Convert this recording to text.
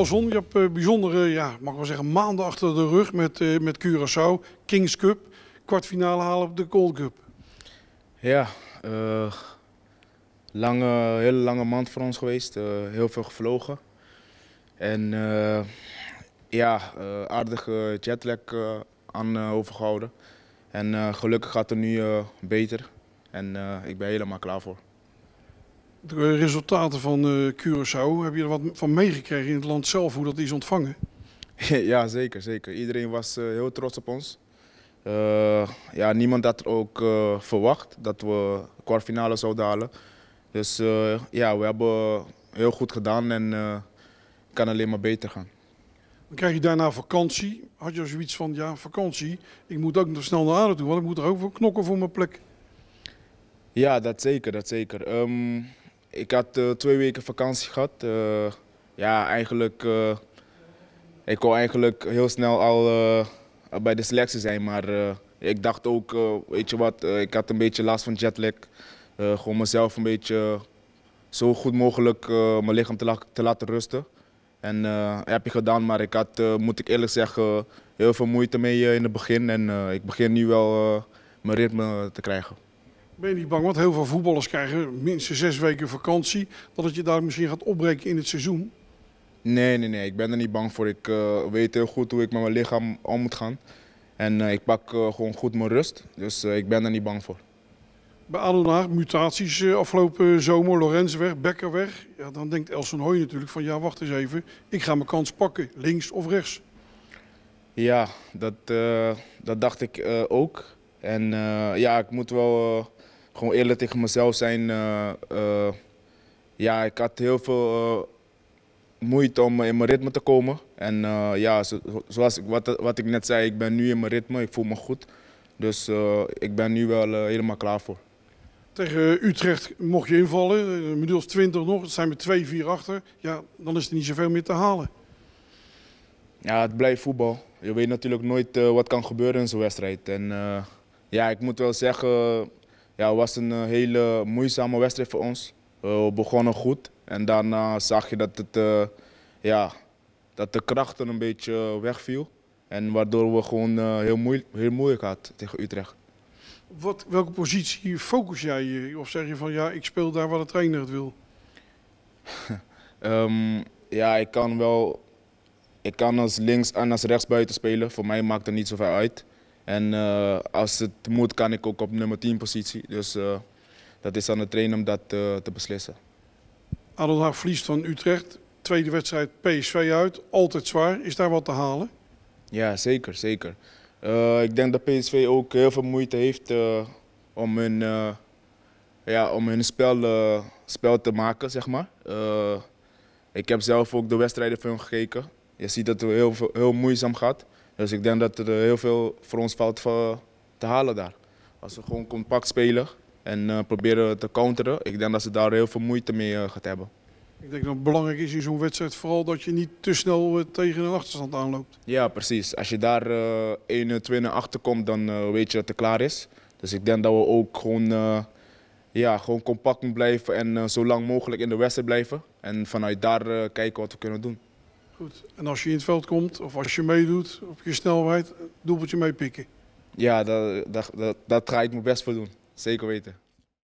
Je hebt uh, bijzondere, ja, mag wel zeggen, maanden achter de rug met, uh, met Curaçao, Kings Cup, kwartfinale halen op de Gold Cup. Ja, uh, lange, hele lange maand voor ons geweest, heel veel gevlogen. En ja, aardige jetlag aan overgehouden. En gelukkig gaat het nu beter en ik ben helemaal klaar voor. De resultaten van uh, Curaçao, heb je er wat van meegekregen in het land zelf, hoe dat is ontvangen? ja, zeker, zeker. Iedereen was uh, heel trots op ons. Uh, ja, niemand had er ook verwacht dat we kwartfinale zouden halen. Dus ja, we hebben heel goed gedaan en het kan alleen maar beter gaan. Dan krijg je daarna vakantie. Had je zoiets van, ja, vakantie, ik moet ook nog snel naar Aden toe, want ik moet er ook voor knokken voor mijn plek. Ja, dat zeker, dat zeker. Um, ik had uh, twee weken vakantie gehad. Uh, ja, eigenlijk. Uh, ik kon eigenlijk heel snel al bij de selectie zijn. Maar ik dacht ook, weet je wat, ik had een beetje last van jetlag. gewoon mezelf een beetje zo goed mogelijk mijn lichaam te, la te, laten rusten. En dat heb ik gedaan, maar ik had, moet ik eerlijk zeggen, heel veel moeite mee in het begin. En ik begin nu wel mijn ritme te krijgen. Ben je niet bang, want heel veel voetballers krijgen minstens zes weken vakantie, dat het je daar misschien gaat opbreken in het seizoen? Nee, nee, nee. Ik ben er niet bang voor. Ik uh, weet heel goed hoe ik met mijn lichaam om moet gaan. En uh, ik pak uh, gewoon goed mijn rust. Dus ik ben er niet bang voor. Bij Adonaar, mutaties afgelopen zomer, Lorenz weg, Becker weg. Ja, dan denkt Elson Hooy natuurlijk van ja, wacht eens even. Ik ga mijn kans pakken, links of rechts. Ja, dat, dat dacht ik ook. En ja, ik moet wel gewoon eerlijk tegen mezelf zijn. Eh, eh, ja, ik had heel veel eh, moeite om in mijn ritme te komen. En ja, zoals ik, wat, wat ik net zei, ik ben nu in mijn ritme, ik voel me goed. Dus ik ben nu wel helemaal klaar voor. Tegen Utrecht mocht je invallen, inmiddels 20 nog, het zijn met 2-4 achter. Ja, dan is er niet zoveel meer te halen. Ja, het blijft voetbal. Je weet natuurlijk nooit wat kan gebeuren in zo'n wedstrijd. En ja, ik moet wel zeggen, ja, het was een eh, hele moeizame wedstrijd voor ons. We begonnen goed en daarna zag je dat, het, uh, ja, dat de krachten een beetje wegviel. En waardoor we gewoon heel, moeilijk, heel moeilijk hadden tegen Utrecht. Wat, welke positie focus jij je? Of zeg je van ja, ik speel daar waar de trainer het wil? um, ja, ik kan wel. Ik kan als links en als rechts buiten spelen. Voor mij maakt het niet zoveel uit. En uh, als het moet, kan ik ook op nummer 10 positie. Dus uh, dat is aan de trainer om dat uh, te beslissen. Adelhaag verliest van Utrecht. Tweede wedstrijd PSV uit. Altijd zwaar. Is daar wat te halen? Ja, zeker. zeker. ik denk dat PSV ook heel veel moeite heeft om hun, ja, om hun spel, spel te maken, zeg maar. ik heb zelf ook de wedstrijden van hun gekeken. Je ziet dat het heel, heel moeizaam gaat. Dus ik denk dat er heel veel voor ons valt te halen daar. Als we gewoon compact spelen en uh, proberen te counteren, ik denk dat ze daar heel veel moeite mee uh, gaat hebben. Ik denk dat het belangrijk is in zo'n wedstrijd vooral dat je niet te snel tegen een achterstand aanloopt. Ja, precies. Als je daar 1-2 naar achter komt, dan weet je dat het klaar is. Dus ik denk dat we ook gewoon, ja, gewoon compact moeten blijven en zo lang mogelijk in de wedstrijd blijven. En vanuit daar kijken wat we kunnen doen. Goed. En als je in het veld komt of als je meedoet op je snelheid, doelpuntje meepikken. Ja, dat, dat, dat, dat ga ik mijn best voor doen. Zeker weten.